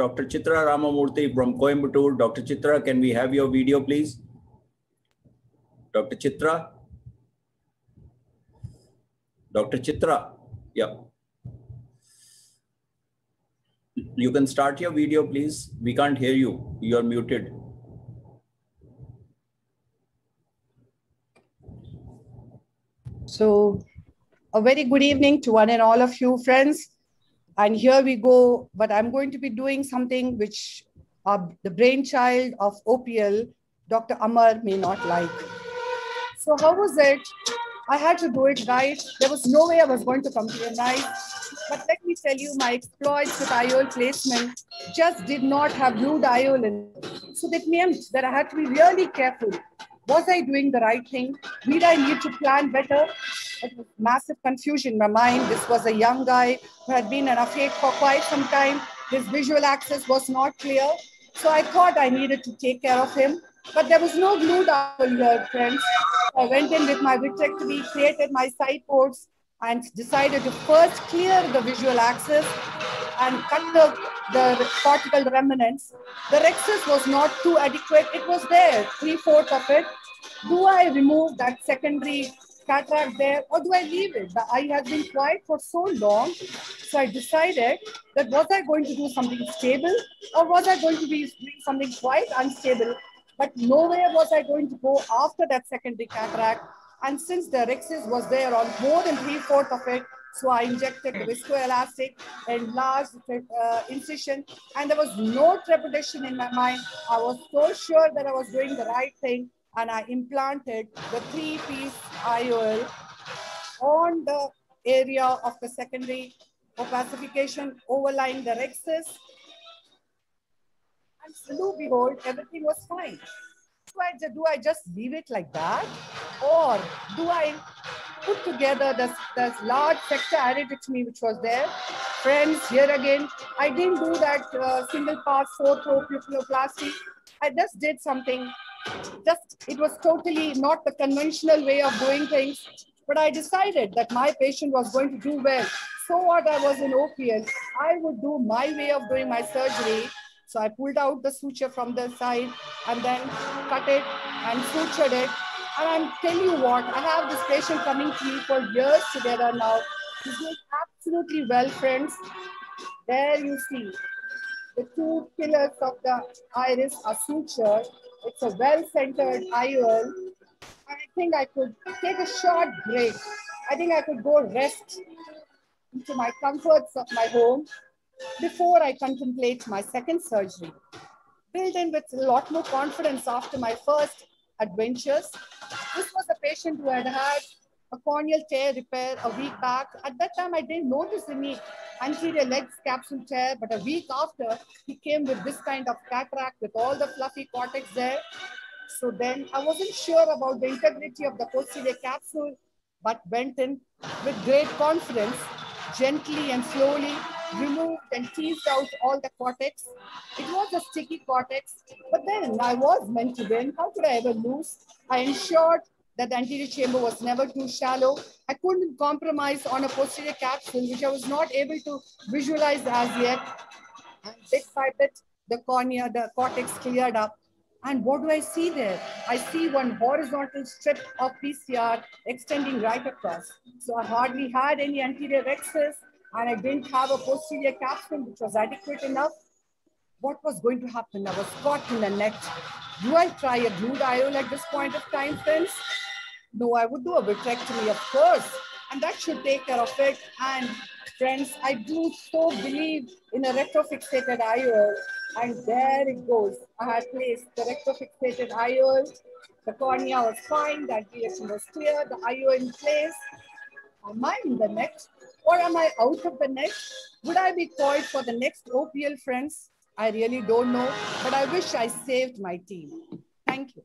Dr. Chitra Ramamurthy from Coimbatore. Dr. Chitra, can we have your video, please? Dr. Chitra? Dr. Chitra, yeah. You can start your video, please. We can't hear you. You're muted. So a very good evening to one and all of you friends. And here we go, but I'm going to be doing something which uh, the brainchild of OPL, Dr. Amar may not like. So how was it? I had to do it right. There was no way I was going to right. But let me tell you, my exploits with IOL placement just did not have glued IOL in it. So that meant that I had to be really careful. Was I doing the right thing? Did I need to plan better? It was massive confusion in my mind. This was a young guy who had been an affair for quite some time. His visual axis was not clear. So I thought I needed to take care of him. But there was no glue down here, friends. I went in with my vitrectomy, created my side ports, and decided to first clear the visual axis and cut the, the cortical remnants. The rhexis was not too adequate. It was there, three-fourths of it. Do I remove that secondary cataract there or do I leave it? The eye been quiet for so long. So I decided that was I going to do something stable or was I going to be doing something quite unstable? But nowhere was I going to go after that secondary cataract. And since the rhexis was there on more than three-fourths of it, so I injected the viscoelastic, enlarged uh, incision, and there was no trepidation in my mind. I was so sure that I was doing the right thing, and I implanted the three-piece IOL on the area of the secondary opacification overlying the rhexis. And lo behold, everything was fine. Do I, do I just leave it like that? Or do I put together this, this large sector iridectomy which was there? Friends, here again, I didn't do that uh, single pass four-throw pupilloplasty. I just did something, just, it was totally not the conventional way of doing things. But I decided that my patient was going to do well. So what I was in OPL, I would do my way of doing my surgery so I pulled out the suture from the side and then cut it and sutured it. And I'm telling you what, I have this patient coming to me for years together now. He's doing absolutely well, friends. There you see the two pillars of the iris are sutured. It's a well-centered IOL. I think I could take a short break. I think I could go rest into my comforts of my home before I contemplate my second surgery. Built in with a lot more confidence after my first adventures. This was a patient who had had a corneal tear repair a week back. At that time, I didn't notice any anterior lens capsule tear, but a week after, he came with this kind of cataract with all the fluffy cortex there. So then I wasn't sure about the integrity of the posterior capsule, but went in with great confidence, gently and slowly removed and teased out all the cortex. It was a sticky cortex, but then I was meant to win. How could I ever lose? I ensured that the anterior chamber was never too shallow. I couldn't compromise on a posterior capsule, which I was not able to visualize as yet. And bit by bit, the cornea, the cortex cleared up. And what do I see there? I see one horizontal strip of PCR extending right across. So I hardly had any anterior excess and I didn't have a posterior capsule which was adequate enough, what was going to happen? I was caught in the net. Do I try a glued IOL at this point of time, friends? No, I would do a vitrectomy, of course, and that should take care of it. And friends, I do so believe in a retrofixated IOL, and there it goes. I had placed the retrofixated IOL. The cornea was fine, the direction was clear, the IOL in place. Am I in the net? Or am I out of the net? Would I be called for the next OPL friends? I really don't know, but I wish I saved my team. Thank you.